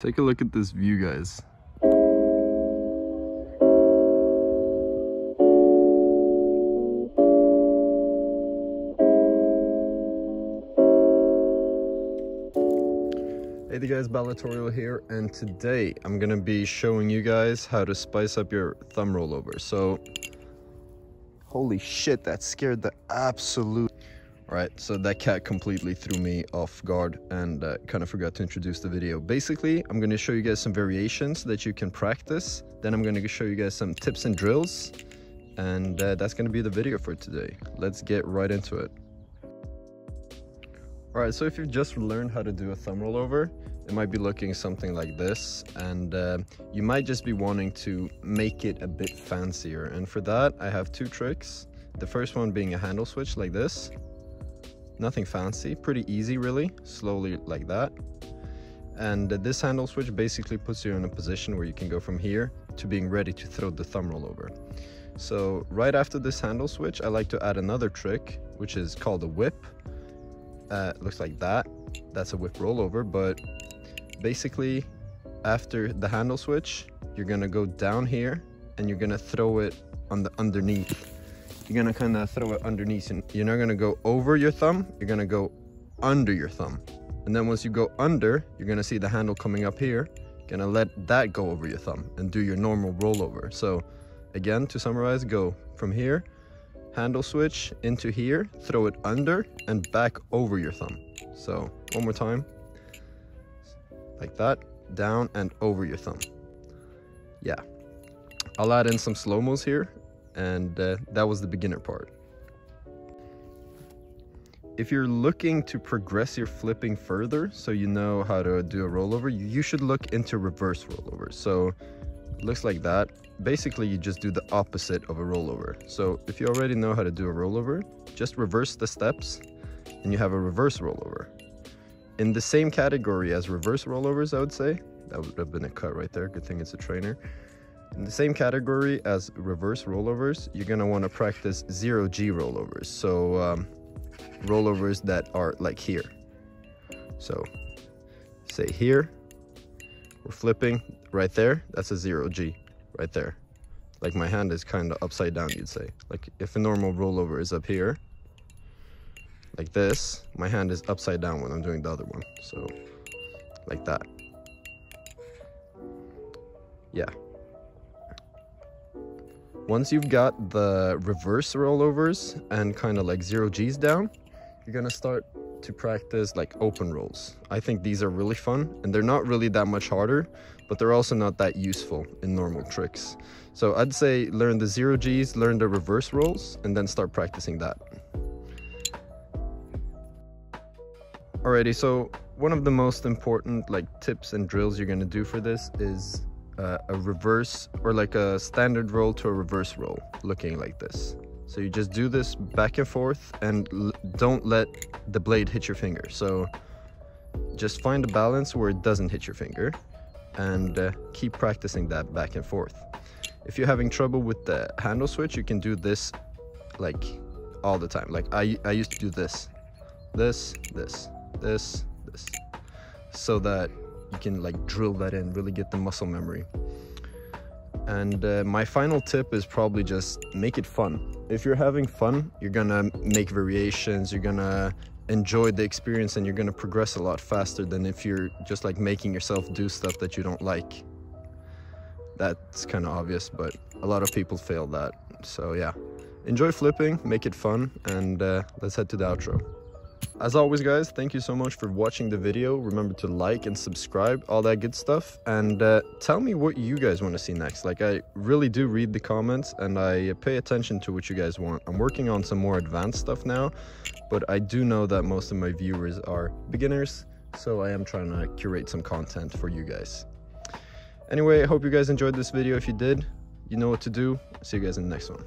Take a look at this view, guys. Hey the guys, Balitorial here, and today I'm gonna be showing you guys how to spice up your thumb rollover. So, holy shit, that scared the absolute... Alright, so that cat completely threw me off guard and uh, kind of forgot to introduce the video. Basically, I'm gonna show you guys some variations that you can practice. Then I'm gonna show you guys some tips and drills. And uh, that's gonna be the video for today. Let's get right into it. Alright, so if you've just learned how to do a thumb rollover, it might be looking something like this and uh, you might just be wanting to make it a bit fancier and for that I have two tricks. The first one being a handle switch like this. Nothing fancy, pretty easy really, slowly like that. And this handle switch basically puts you in a position where you can go from here to being ready to throw the thumb rollover. So right after this handle switch, I like to add another trick, which is called a whip uh, looks like that that's a whip rollover but basically after the handle switch you're gonna go down here and you're gonna throw it on the underneath you're gonna kind of throw it underneath and you're not gonna go over your thumb you're gonna go under your thumb and then once you go under you're gonna see the handle coming up here gonna let that go over your thumb and do your normal rollover so again to summarize go from here handle switch into here, throw it under and back over your thumb. So one more time, like that, down and over your thumb. Yeah, I'll add in some slow-mos here and uh, that was the beginner part. If you're looking to progress your flipping further, so you know how to do a rollover, you should look into reverse rollover. So looks like that. Basically you just do the opposite of a rollover. So if you already know how to do a rollover just reverse the steps and you have a reverse rollover. In the same category as reverse rollovers i would say. That would have been a cut right there. Good thing it's a trainer in the same category as reverse rollovers you're want to practice zero g rollovers so um, rollovers that are like here so say here we're flipping right there that's a zero g right there. Like my hand is kind of upside down, you'd say. Like if a normal rollover is up here, like this, my hand is upside down when I'm doing the other one. So like that. Yeah. Once you've got the reverse rollovers and kind of like zero G's down, you're gonna start to practice like open rolls. I think these are really fun and they're not really that much harder, but they're also not that useful in normal tricks. So I'd say learn the zero Gs, learn the reverse rolls, and then start practicing that. Alrighty, so one of the most important like tips and drills you're gonna do for this is uh, a reverse or like a standard roll to a reverse roll looking like this. So you just do this back and forth and don't let the blade hit your finger. So just find a balance where it doesn't hit your finger and uh, keep practicing that back and forth. If you're having trouble with the handle switch, you can do this like all the time. Like I, I used to do this, this, this, this, this, so that you can like drill that in, really get the muscle memory. And uh, my final tip is probably just make it fun. If you're having fun, you're gonna make variations, you're gonna enjoy the experience and you're gonna progress a lot faster than if you're just like making yourself do stuff that you don't like. That's kind of obvious, but a lot of people fail that. So yeah, enjoy flipping, make it fun, and uh, let's head to the outro. As always guys, thank you so much for watching the video. Remember to like and subscribe, all that good stuff. And uh, tell me what you guys want to see next. Like I really do read the comments and I pay attention to what you guys want. I'm working on some more advanced stuff now, but I do know that most of my viewers are beginners. So I am trying to curate some content for you guys. Anyway, I hope you guys enjoyed this video. If you did, you know what to do. See you guys in the next one.